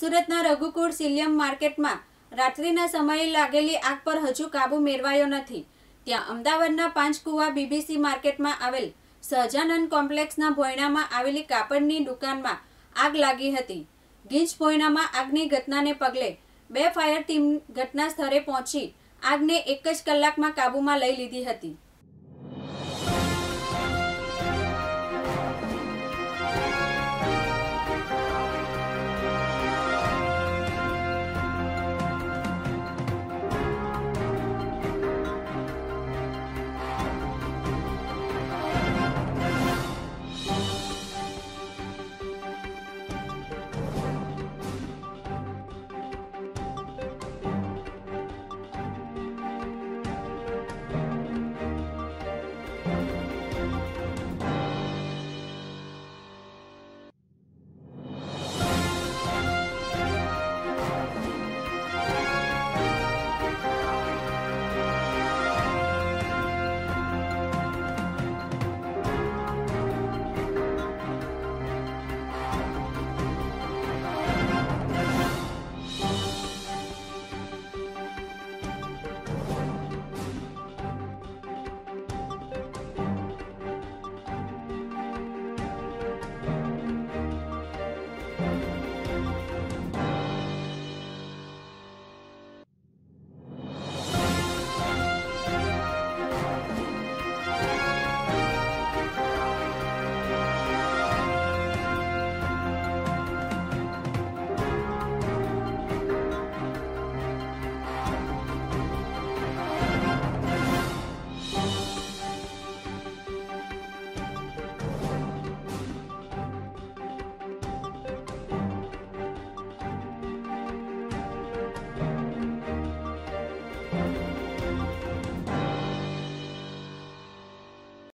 સુરતના રઘુકુળ સિલિયમ માર્કેટમાં રાત્રિના સમયે લાગેલી આગ પર હજુ કાબુ મેળવાયો નથી. ત્યાં અમદાવાદના પાંચકુવા બીબીસી માર્કેટમાં આવેલ સહજાનંદ કોમ્પ્લેક્સના ભોયણામાં આવેલી કાપડની દુકાનમાં આગ લાગી હતી. ગીંચ ભોયણામાં આગની ઘટનાને પગલે બે ફાયર ટીમ ઘટના સ્થળે પહોંચી આગને એક જ કલાકમાં કાબૂમાં લઈ લીધી હતી.